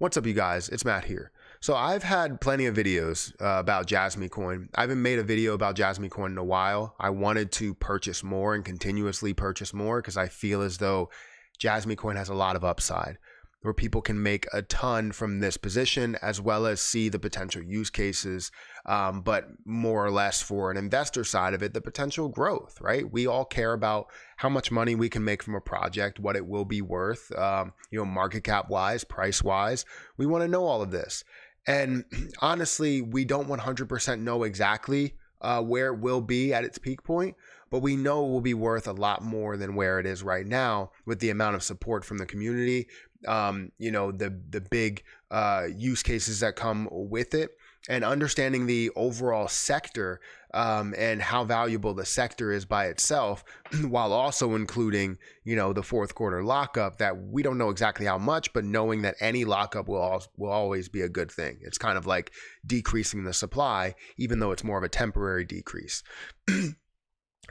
What's up, you guys? It's Matt here. So I've had plenty of videos uh, about Jasmy Coin. I haven't made a video about Jasmy Coin in a while. I wanted to purchase more and continuously purchase more because I feel as though Jasmy Coin has a lot of upside where people can make a ton from this position as well as see the potential use cases um, but more or less for an investor side of it the potential growth right? We all care about how much money we can make from a project what it will be worth um, you know market cap wise price wise. We want to know all of this. And honestly we don't 100% know exactly uh, where it will be at its peak point but we know it will be worth a lot more than where it is right now with the amount of support from the community um, you know the the big uh, use cases that come with it and understanding the overall sector um, and how valuable the sector is by itself while also including you know the fourth quarter lockup that we don't know exactly how much but knowing that any lockup will al- will always be a good thing. It's kind of like decreasing the supply even though it's more of a temporary decrease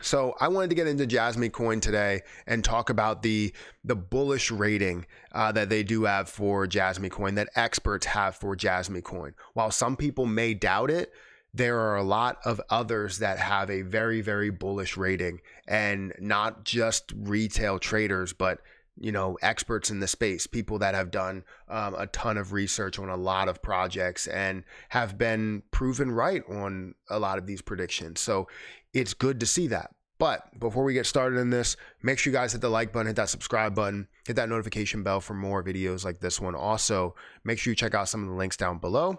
So I wanted to get into Jasmy Coin today and talk about the the bullish rating uh, that they do have for Jasmy Coin, that experts have for Jasmy Coin. While some people may doubt it, there are a lot of others that have a very very bullish rating, and not just retail traders, but you know experts in the space people that have done um, a ton of research on a lot of projects and have been proven right on a lot of these predictions so it's good to see that. But before we get started in this, make sure you guys hit the like button, hit that subscribe button, hit that notification bell for more videos like this one. Also, make sure you check out some of the links down below.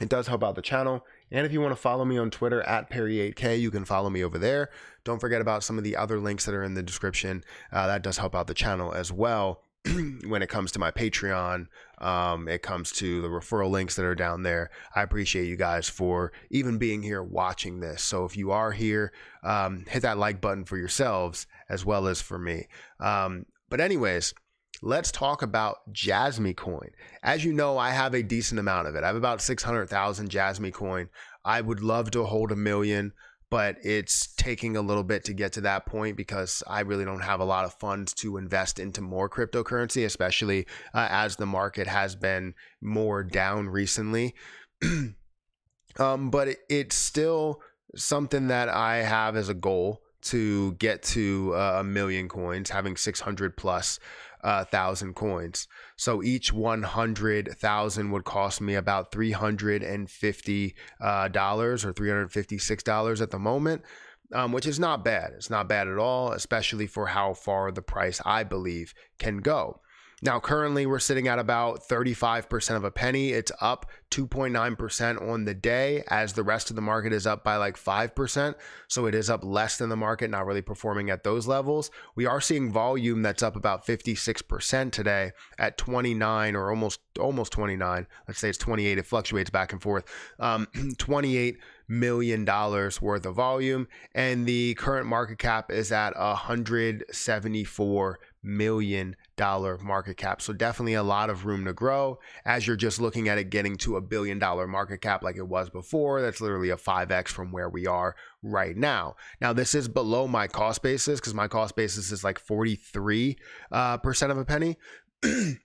It does help out the channel. And if you want to follow me on Twitter at Perry8K, you can follow me over there. Don't forget about some of the other links that are in the description. Uh, that does help out the channel as well. when it comes to my Patreon, um, it comes to the referral links that are down there. I appreciate you guys for even being here watching this. So if you are here, um, hit that like button for yourselves as well as for me. Um, but, anyways, let's talk about Jasmy Coin. As you know, I have a decent amount of it. I have about 600,000 Jasmy Coin. I would love to hold a million but it's taking a little bit to get to that point because I really don't have a lot of funds to invest into more cryptocurrency, especially uh, as the market has been more down recently. um, but it, it's still something that I have as a goal to get to uh, a million coins, having 600 plus uh, thousand coins. So each 100,000 would cost me about $350 uh, or $356 at the moment. Um, which is not bad. It's not bad at all, especially for how far the price I believe can go. Now, currently, we're sitting at about 35% of a penny. It's up 2.9% on the day, as the rest of the market is up by like 5%. So it is up less than the market, not really performing at those levels. We are seeing volume that's up about 56% today at 29 or almost almost 29. Let's say it's 28. It fluctuates back and forth. Um, 28 million dollars worth of volume and the current market cap is at 174 million dollar market cap. So definitely a lot of room to grow as you're just looking at it getting to a billion dollar market cap like it was before. That's literally a 5x from where we are right now. Now this is below my cost basis because my cost basis is like 43 uh, percent of a penny.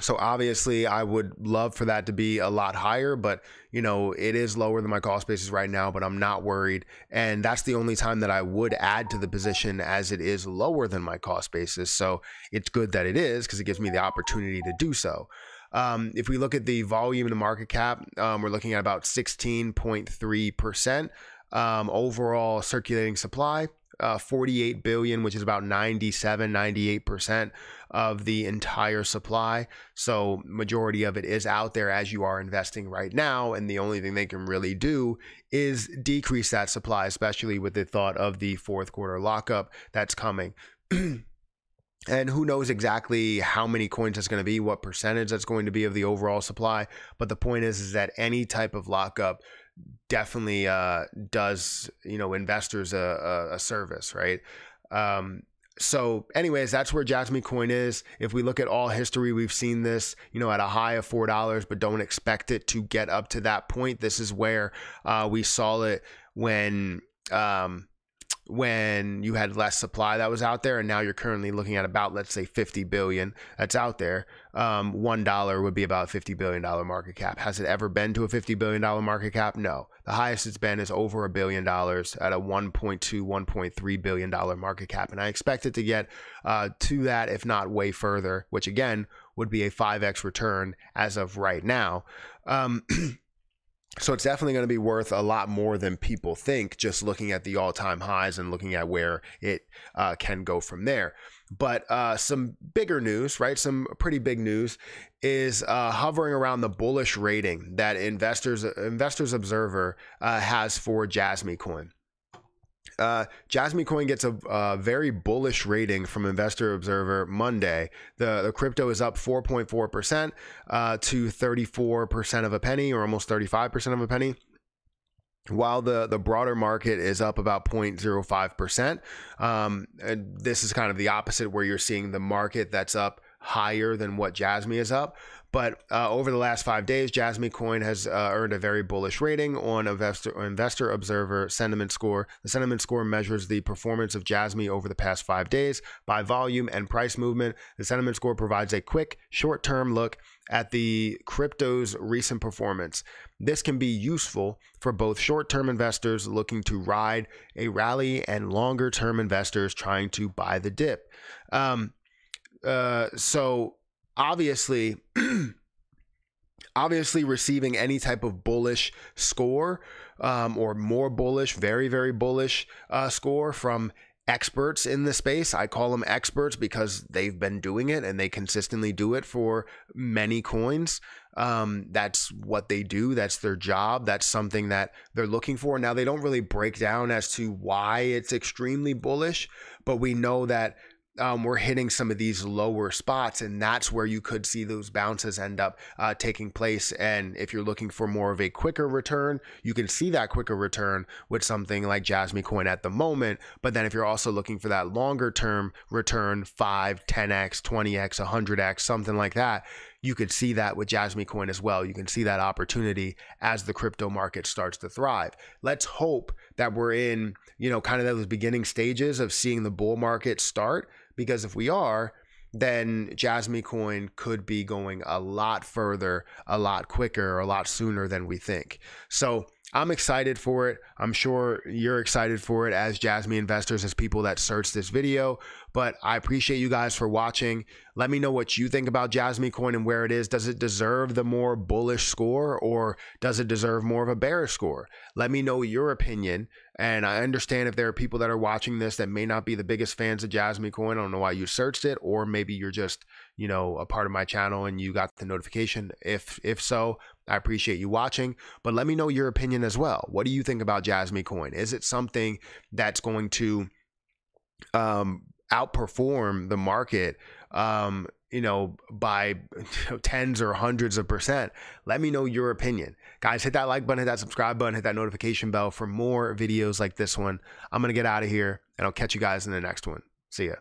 So obviously, I would love for that to be a lot higher, but you know, it is lower than my cost basis right now, but I'm not worried. And that's the only time that I would add to the position as it is lower than my cost basis. So it's good that it is because it gives me the opportunity to do so. Um, if we look at the volume and the market cap, um, we're looking at about 16.3% um, overall circulating supply uh, 48 billion, which is about 97, 98% of the entire supply. So majority of it is out there as you are investing right now. And the only thing they can really do is decrease that supply, especially with the thought of the fourth quarter lockup that's coming. and who knows exactly how many coins that's going to be, what percentage that's going to be of the overall supply. But the point is, is that any type of lockup definitely uh, does you know investors a, a, a service, right? Um, so, anyways, that's where Jasmy Coin is. If we look at all history, we've seen this, you know, at a high of four dollars, but don't expect it to get up to that point. This is where uh, we saw it when um, when you had less supply that was out there and now you're currently looking at about let's say 50 billion that's out there. Um, one dollar would be about 50 billion dollar market cap. Has it ever been to a 50 billion dollar market cap? No. The highest it's been is over a billion dollars at a 1.2 1.3 billion dollar market cap. And i expect it to get uh, to that if not way further which again would be a 5x return as of right now. Um, So it's definitely going to be worth a lot more than people think, just looking at the all-time highs and looking at where it uh, can go from there. But uh, some bigger news, right? Some pretty big news is uh, hovering around the bullish rating that investors Investors Observer uh, has for Jasmy Coin. Uh, Jasmy Coin gets a, a, very bullish rating from Investor Observer Monday. The, the crypto is up 4.4% uh, to 34% of a penny, or almost 35% of a penny while the, the broader market is up about 0.05%. Um, and this is kind of the opposite, where you're seeing the market that's up higher than what Jasmy is up. But uh, over the last five days, Jasmy Coin has uh, earned a very bullish rating on Investor, Investor Observer Sentiment Score. The Sentiment Score measures the performance of Jasmy over the past five days by volume and price movement. The Sentiment Score provides a quick, short term look at the crypto's recent performance. This can be useful for both short term investors looking to ride a rally and longer term investors trying to buy the dip. Um, uh, so obviously obviously receiving any type of bullish score um, or more bullish very very bullish uh, score from experts in the space. I call them experts because they've been doing it and they consistently do it for many coins. Um, that's what they do. That's their job. That's something that they're looking for. Now they don't really break down as to why it's extremely bullish but we know that um, we're hitting some of these lower spots, and that's where you could see those bounces end up uh, taking place. And if you're looking for more of a quicker return, you can see that quicker return with something like Jasmy Coin at the moment. But then if you're also looking for that longer term return, 5, 10x, 20x, 100x, something like that, you could see that with Jasmy Coin as well. You can see that opportunity as the crypto market starts to thrive. Let's hope that we're in, you know, kind of those beginning stages of seeing the bull market start because if we are, then Jasmy Coin could be going a lot further, a lot quicker, a lot sooner than we think. So I'm excited for it. I'm sure you're excited for it as Jasmy investors, as people that search this video. But I appreciate you guys for watching. Let me know what you think about Jasmy Coin and where it is. Does it deserve the more bullish score or does it deserve more of a bearish score? Let me know your opinion. And I understand if there are people that are watching this that may not be the biggest fans of Jasmy Coin. I don't know why you searched it, or maybe you're just, you know, a part of my channel and you got the notification. If if so, I appreciate you watching. But let me know your opinion as well. What do you think about Jasmy Coin? Is it something that's going to um, outperform the market? Um, you know, by tens or hundreds of percent. Let me know your opinion. Guys, hit that like button, hit that subscribe button, hit that notification bell for more videos like this one. I'm to get out of here and I'll catch you guys in the next one. See ya.